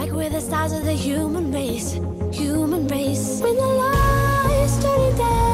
Like we're the stars of the human race, human race. When the lights turning down.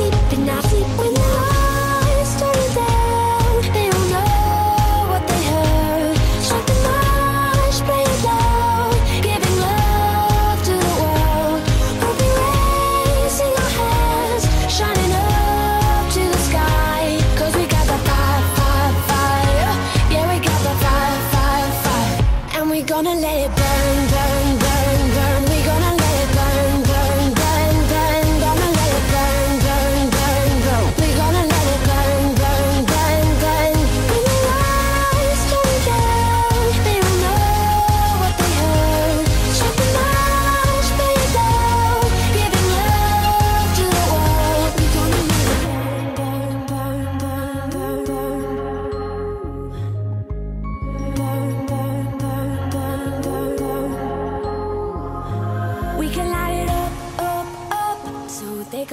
deep enough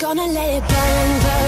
gonna let it burn, burn.